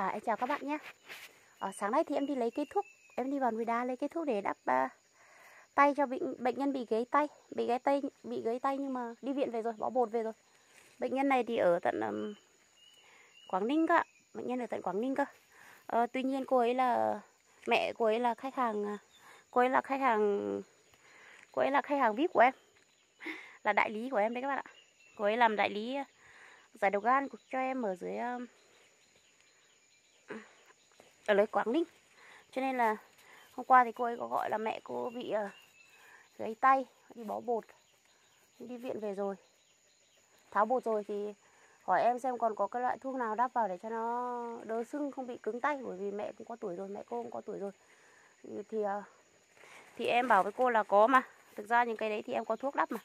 À, em chào các bạn nhé. À, sáng nay thì em đi lấy cây thuốc, em đi vào núi đá lấy cây thuốc để đắp uh, tay cho bệnh bệnh nhân bị gãy tay, bị gãy tay, bị gãy tay nhưng mà đi viện về rồi, bỏ bột về rồi. Bệnh nhân này thì ở tận um, Quảng Ninh cơ, bệnh nhân ở tận Quảng Ninh cơ. À, tuy nhiên cô ấy là mẹ cô ấy là khách hàng, cô ấy là khách hàng, cô ấy là khách hàng vip của em, là đại lý của em đấy các bạn ạ. Cô ấy làm đại lý giải độc gan cho em ở dưới uh, ở lấy Quảng Ninh. Cho nên là hôm qua thì cô ấy có gọi là mẹ cô bị uh, gãy tay đi bó bột. Đi viện về rồi. Tháo bột rồi thì hỏi em xem còn có cái loại thuốc nào đắp vào để cho nó đỡ sưng không bị cứng tay bởi vì mẹ cũng có tuổi rồi mẹ cô cũng có tuổi rồi. Thì uh, thì em bảo với cô là có mà. Thực ra những cái đấy thì em có thuốc đắp mà.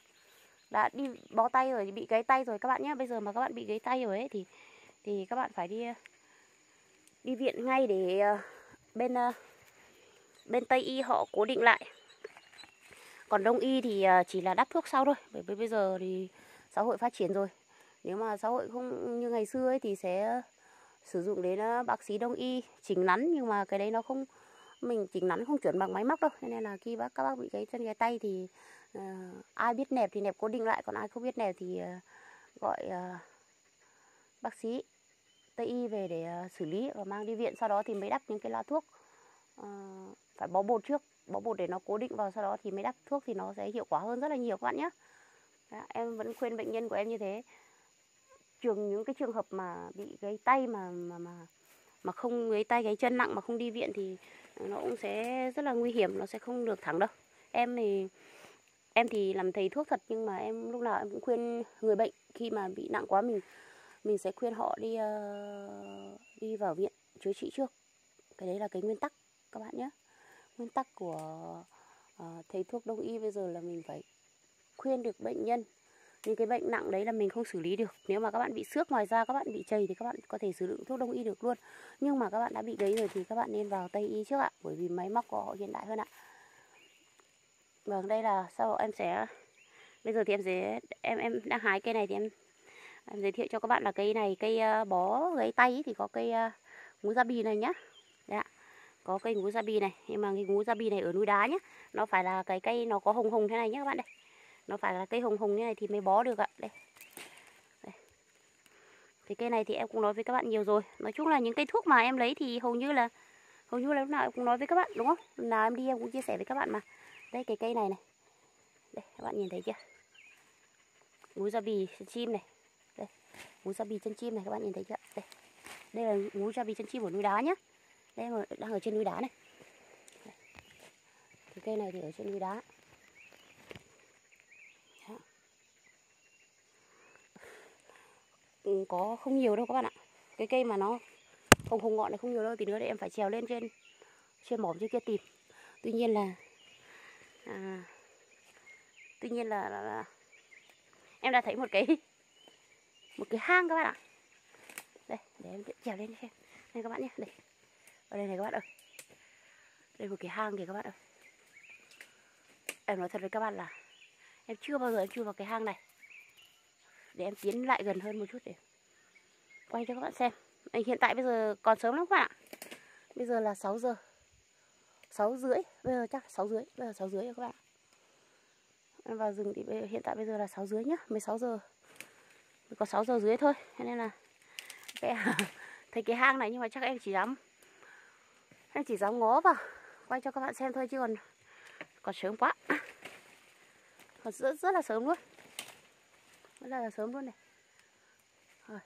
Đã đi bó tay rồi bị gãy tay rồi các bạn nhé bây giờ mà các bạn bị gãy tay rồi ấy thì thì các bạn phải đi đi viện ngay để ờ, bên ờ, bên tây y họ cố định lại. Còn đông y thì ờ, chỉ là đắp thuốc sau thôi bởi vì bây giờ thì xã hội phát triển rồi. Nếu mà xã hội không như ngày xưa ấy thì sẽ sử dụng đến bác sĩ đông y chỉnh nắn nhưng mà cái đấy nó không mình chỉnh nắn không chuẩn bằng máy móc đâu. Nên là khi bác các bác bị cái chân cái tay thì uh, ai biết nẹp thì nẹp cố định lại còn ai không biết nẹp thì uh, gọi uh, bác sĩ. Tây y về để ờ, xử lý và mang đi viện sau đó thì mới đắp những cái lá thuốc ờ, phải bó bột trước. Bó bột để nó cố định vào sau đó thì mới đắp thuốc thì nó sẽ hiệu quả hơn rất là nhiều các bạn nhé. Đó, em vẫn khuyên bệnh nhân của em như thế. Trường những cái trường hợp mà bị gáy tay mà mà mà mà không gáy tay gáy chân nặng mà không đi viện thì nó cũng sẽ rất là nguy hiểm nó sẽ không được thẳng đâu. Em thì em thì làm thầy thuốc thật nhưng mà em lúc nào em cũng khuyên người bệnh khi mà bị nặng quá mình mình sẽ khuyên họ đi uh, đi vào viện chữa trị trước. Cái đấy là cái nguyên tắc các bạn nhé. Nguyên tắc của uh, thầy thuốc đông y bây giờ là mình phải khuyên được bệnh nhân. Những cái bệnh nặng đấy là mình không xử lý được. Nếu mà các bạn bị xước ngoài da các bạn bị chảy thì các bạn có thể sử dụng thuốc đông y được luôn. Nhưng mà các bạn đã bị đấy rồi thì các bạn nên vào tây y trước ạ bởi vì máy móc của họ hiện đại hơn ạ. Vâng đây là sau em sẽ bây giờ thì em sẽ em em đang hái cây này thì em em giới thiệu cho các bạn là cây này, cây ờ, bó gáy tay thì có cây ờ, ngũ gia bì này nhá. Đấy ạ. có cây ngũ gia bì này. Nhưng mà cái ngũ gia bì này ở núi đá nhá, nó phải là cái cây nó có hồng hồng thế này nhá các bạn đây. Nó phải là cây hồng hồng như này thì mới bó được ạ. Đây. đây. Thì cây này thì em cũng nói với các bạn nhiều rồi. Nói chung là những cây thuốc mà em lấy thì hầu như là, hầu như là lúc nào em cũng nói với các bạn, đúng không? Lúc nào em đi em cũng chia sẻ với các bạn mà. Đây, cái cây này này. Đây, các bạn nhìn thấy chưa? Ngũ gia bì chim này ngũ gia bì chân chim này các bạn nhìn thấy chưa? Đây. Đây là ngũ gia bì chân chim của núi đá nhá. Đây mà đang ở trên núi đá này. Cái cây này thì ở trên núi đá. Ừ, có không nhiều đâu các bạn ạ. Cái cây mà nó không không ngọn này không nhiều đâu thì nữa để em phải trèo lên trên trên mỏm trên kia tìm. Tuy nhiên là à, tuy nhiên là, là, là em đã thấy một cái một cái hang các bạn ạ. Đây, để em trèo lên xem. Đây các bạn nhé, đây. Ở đây này các bạn ơi. Đây một cái hang kìa các bạn ơi. Em nói thật với các bạn là em chưa bao giờ, em chui vào cái hang này. Để em tiến lại gần hơn một chút để quay cho các bạn xem. Anh hiện tại bây giờ còn sớm lắm các bạn ạ. Bây giờ là 6 giờ. 6 rưỡi. Bây giờ chắc 6 rưỡi. Bây giờ 6 rưỡi các bạn em vào rừng thì hiện tại bây giờ là 6 rưỡi nhá 16 giờ có 6 giờ dưới thôi nên là cái thấy cái hang này nhưng mà chắc em chỉ dám em chỉ dám ngó vào quay cho các bạn xem thôi chứ còn còn sớm quá. Còn rất rất là sớm luôn. Rất là, là sớm luôn này. Rồi.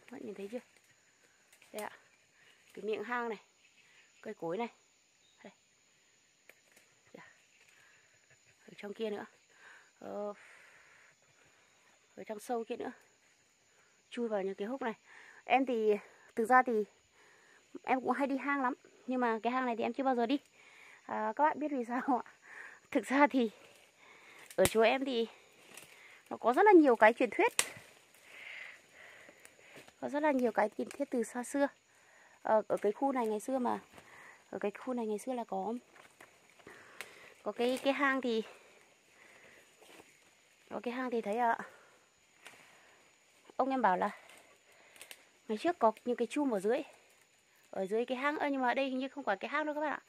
Các bạn nhìn thấy chưa? Đây ạ. Cái miệng hang này cây cối này. Đây. Dạ. ở trong kia nữa. Ờ, ở trong sâu kia nữa. Chui vào những cái hốc này. Em thì thực ra thì em cũng hay đi hang lắm. Nhưng mà cái hang này thì em chưa bao giờ đi. À, các bạn biết vì sao không ạ? Thực ra thì ở chùa em thì nó có rất là nhiều cái truyền thuyết. Có rất là nhiều cái truyền thuyết từ xa xưa. Ở, ở cái khu này ngày xưa mà. Ở cái khu này ngày xưa là có có cái cái hang thì có cái hang thì thấy ạ ông em bảo là ngày trước có những cái chum ở dưới ở dưới cái hang ơi nhưng mà đây hình như không phải cái hang đâu các bạn ạ.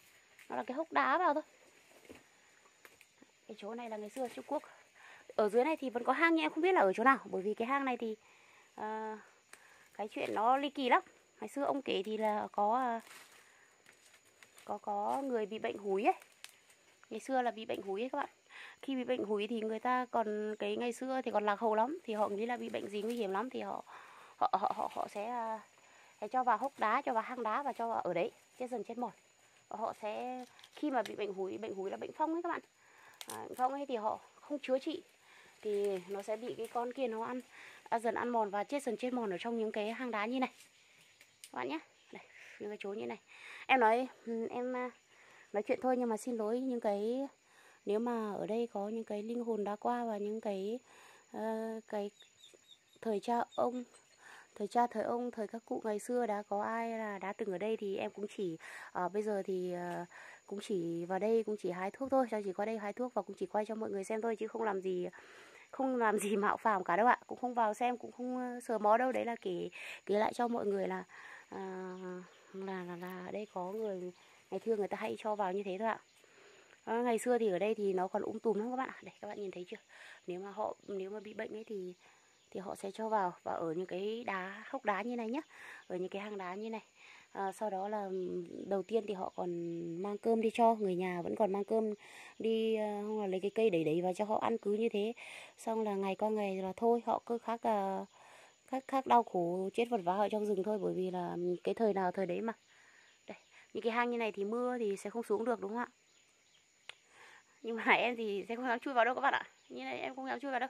Nó là cái hốc đá vào thôi. Cái chỗ này là ngày xưa Trung Quốc. Ở dưới này thì vẫn có hang nhưng em không biết là ở chỗ nào bởi vì cái hang này thì uh, cái chuyện nó ly kỳ lắm. Ngày xưa ông kể thì là có uh, có có người bị bệnh húi ấy. Ngày xưa là bị bệnh húi ấy các bạn khi bị bệnh húi thì người ta còn cái ngày xưa thì còn lạc hậu lắm thì họ nghĩ là bị bệnh gì nguy hiểm lắm thì họ họ họ họ, họ sẽ à, sẽ cho vào hốc đá cho vào hang đá và cho vào ở đấy chết dần chết mòn. Họ sẽ khi mà bị bệnh húi bệnh húi là bệnh phong ấy các bạn. À, phong ấy thì họ không chữa trị thì nó sẽ bị cái con kia nó ăn à, dần ăn mòn và chết dần chết mòn ở trong những cái hang đá như này. Các bạn nhé. Đây những cái chỗ như này. Em nói ừ, em à, nói chuyện thôi nhưng mà xin lỗi những cái nếu mà ở đây có những cái linh hồn đã qua và những cái uh, cái thời cha ông thời cha thời ông thời các cụ ngày xưa đã có ai là đã từng ở đây thì em cũng chỉ uh, bây giờ thì uh, cũng chỉ vào đây cũng chỉ hái thuốc thôi cho chỉ qua đây hái thuốc và cũng chỉ quay cho mọi người xem thôi chứ không làm gì không làm gì mạo phạm cả đâu ạ. Cũng không vào xem cũng không sờ mó đâu. Đấy là kể kể lại cho mọi người là uh, là là là đây có người ngày xưa người ta hay cho vào như thế thôi ạ à, ngày xưa thì ở đây thì nó còn úng um tùm lắm các bạn ạ đây các bạn nhìn thấy chưa? Nếu mà họ nếu mà bị bệnh ấy thì thì họ sẽ cho vào và ở những cái đá hốc đá như này nhá ở những cái hang đá như này. À, sau đó là đầu tiên thì họ còn mang cơm đi cho người nhà vẫn còn mang cơm đi ờ, không là lấy cái cây đẩy đẩy vào cho họ ăn cứ như thế. Xong là ngày qua ngày là thôi họ cứ khác uh, khác khác đau khổ chết vật vã ở trong rừng thôi bởi vì là cái thời nào thời đấy mà. Đây những cái hang như này thì mưa thì sẽ không xuống được đúng không ạ? Nhưng mà em thì sẽ không dám chui vào đâu các bạn ạ. Như này em không dám chui vào đâu.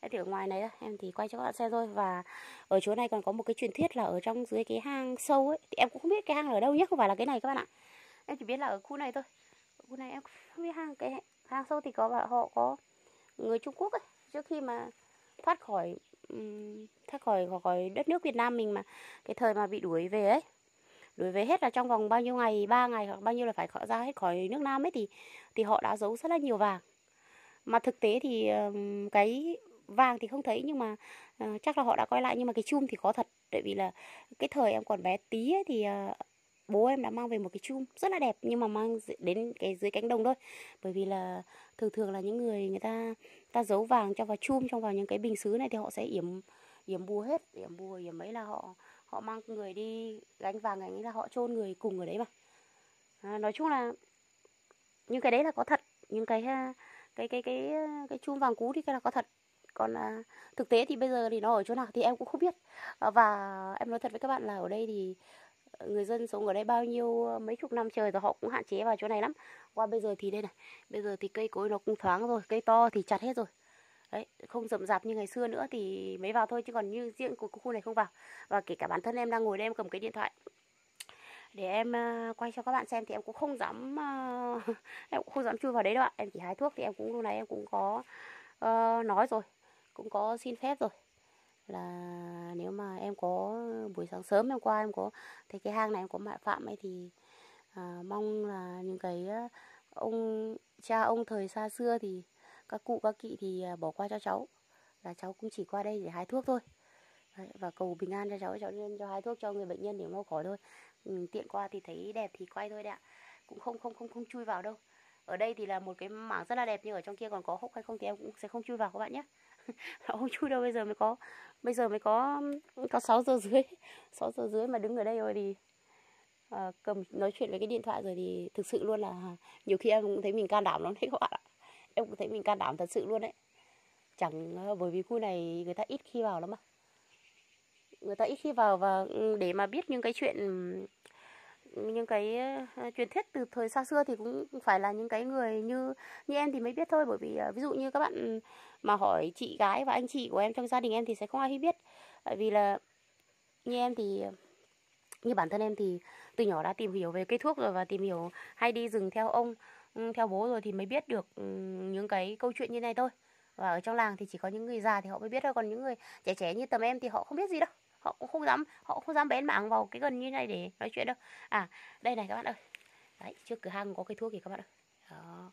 Em thì ở ngoài này em thì quay cho các bạn xem thôi. Và ở chỗ này còn có một cái truyền thuyết là ở trong dưới cái hang sâu ấy thì em cũng không biết cái hang ở đâu nhé không phải là cái này các bạn ạ. Em chỉ biết là ở khu này thôi. Ở khu này em không biết hang cái hang sâu thì có họ có người Trung Quốc ấy. Trước khi mà thoát khỏi um, thoát khỏi khỏi đất nước Việt Nam mình mà cái thời mà bị đuổi về ấy đuổi về hết là trong vòng bao nhiêu ngày ba ngày hoặc bao nhiêu là phải ra hết khỏi nước Nam ấy thì thì họ đã giấu rất là nhiều vàng. Mà thực tế thì cái vàng thì không thấy nhưng mà uh, chắc là họ đã quay lại nhưng mà cái chum thì có thật. Tại vì là cái thời em còn bé tí ấy, thì uh, bố em đã mang về một cái chum rất là đẹp nhưng mà mang đến cái dưới cánh đồng thôi. Bởi vì là thường thường là những người người ta ta giấu vàng cho vào chum trong vào những cái bình xứ này thì họ sẽ yểm yểm bùa hết yểm bùa yểm ấy là họ họ mang người đi gánh vàng ấy là họ chôn người cùng ở đấy mà. À, nói chung là những cái đấy là có thật những cái à, cái cái cái à, cái chum vàng cú thì cái là có thật. Còn à, thực tế thì bây giờ thì nó ở chỗ nào thì em cũng không biết. À, và em nói thật với các bạn là ở đây thì người dân sống ở đây bao nhiêu à, mấy chục năm trời rồi họ cũng hạn chế vào chỗ này lắm. Qua bây giờ thì đây này bây giờ thì cây cối nó cũng thoáng rồi cây to thì chặt hết rồi đấy không rậm rạp như ngày xưa nữa thì mới vào thôi chứ còn như riêng của khu này không vào. Và kể cả bản thân em đang ngồi đây em cầm cái điện thoại. Để em à, quay cho các bạn xem thì em cũng không dám à, em cũng không dám chui vào đấy đâu ạ. Em chỉ hái thuốc thì em cũng lúc này em cũng có uh, nói rồi cũng có xin phép rồi. Là nếu mà em có buổi sáng sớm em qua em có thấy cái hang này em có mại phạm ấy thì uh, mong là những cái ông cha ông thời xa xưa thì các cụ các kỵ thì à, bỏ qua cho cháu. Là cháu cũng chỉ qua đây để hái thuốc thôi. Đấy, và cầu bình an cho cháu cháu nên cho hái thuốc cho người bệnh nhân để mau khỏi thôi. Ừ, tiện qua thì thấy đẹp thì quay thôi đấy ạ. Cũng không không không không chui vào đâu. Ở đây thì là một cái mảng rất là đẹp nhưng ở trong kia còn có hốc hay không thì em cũng sẽ không chui vào các bạn nhé. Không chui đâu bây giờ mới có bây giờ mới có ừ, có 6 giờ dưới 6 giờ dưới mà đứng ở đây rồi thì à, cầm nói chuyện với cái điện thoại rồi thì thực sự luôn là nhiều khi em cũng thấy mình can đảm lắm đấy các bạn ạ em cũng thấy mình can đảm thật sự luôn đấy. Chẳng ờ, bởi vì khu này người ta ít khi vào lắm mà. Người ta ít khi vào và ừ, để mà biết những cái chuyện những cái ờ, truyền thuyết từ thời xa xưa thì cũng phải là những cái người như như em thì mới biết thôi. Bởi vì ờ, ví dụ như các bạn mà hỏi chị gái và anh chị của em trong gia đình em thì sẽ không ai biết. Tại vì là như em thì, như bản thân em thì từ nhỏ đã tìm hiểu về cây thuốc rồi và tìm hiểu hay đi rừng theo ông. Ừ, theo bố rồi thì mới biết được ừ, những cái câu chuyện như này thôi. Và ở trong làng thì chỉ có những người già thì họ mới biết thôi còn những người trẻ trẻ như tầm em thì họ không biết gì đâu. Họ cũng không dám họ không dám bén mảng vào cái gần như này để nói chuyện đâu. À đây này các bạn ơi. Đấy trước cửa hàng có cây thuốc kìa các bạn ơi. Đó.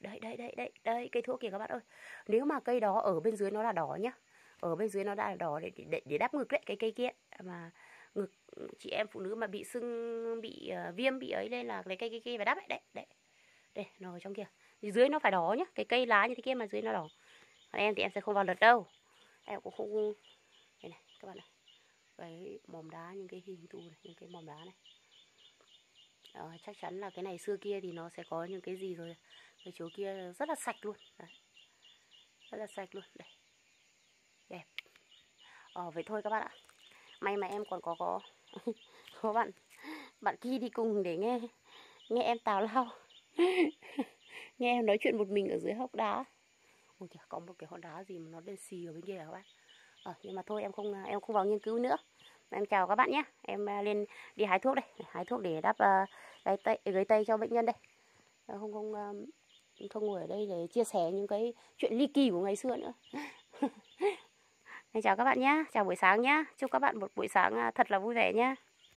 Đây đây đây đây đây cây thuốc kìa các bạn ơi. Nếu mà cây đó ở bên dưới nó là đỏ nhá. Ở bên dưới nó đã là đỏ để để, để đắp ngực đấy cái cây kia. Mà ngực chị em phụ nữ mà bị sưng bị uh, viêm bị ấy lên là lấy cây cây cây và đắp ấy đấy đấy đây nó ở trong kia. Dưới nó phải đỏ nhá cái cây lá như thế kia mà dưới nó đỏ. Còn em thì em sẽ không vào lật đâu. Em cũng không đây này các bạn này cái mỏm đá những cái hình thù này những cái mỏm đá này. Đó, chắc chắn là cái này xưa kia thì nó sẽ có những cái gì rồi. Cái chỗ kia rất là sạch luôn. Đấy. rất là sạch luôn. Đây. Đẹp. Ờ vậy thôi các bạn ạ. May mà em còn có có có bạn bạn kia đi cùng để nghe nghe em tào lao. nghe em nói chuyện một mình ở dưới hốc đá. Ôi kìa có một cái hòn đá gì mà nó đen xì ở bên kia các bạn ờ nhưng mà thôi em không à, em không vào nghiên cứu nữa. Em chào các bạn nhé. Em à, lên đi hái thuốc đây. Hái thuốc để đắp à, uh, gáy tay gáy tay cho bệnh nhân đây. Ờ, không không um, không ngồi ở đây để chia sẻ những cái chuyện ly kỳ của ngày xưa nữa. Em chào các bạn nhé. Chào buổi sáng nhé. Chúc các bạn một buổi sáng thật là vui vẻ nhé.